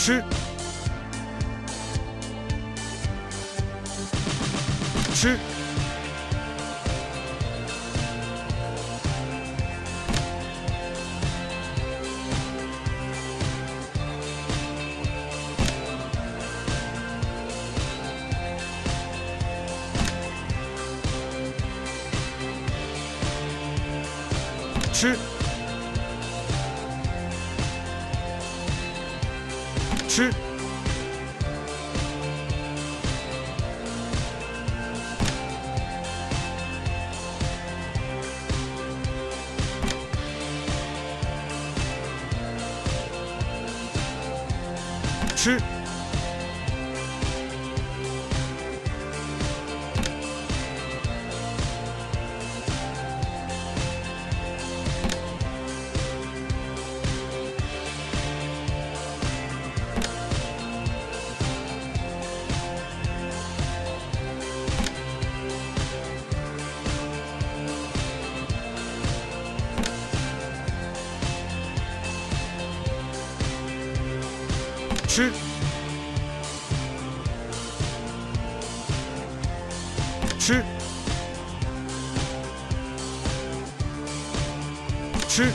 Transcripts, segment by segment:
吃，吃，吃，吃。吃。吃，吃，吃，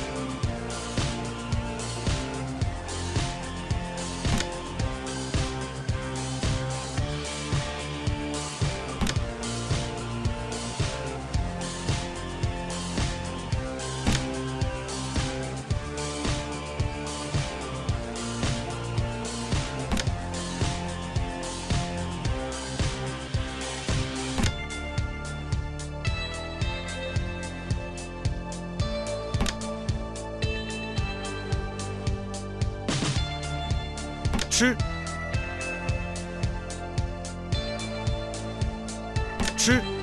吃，吃。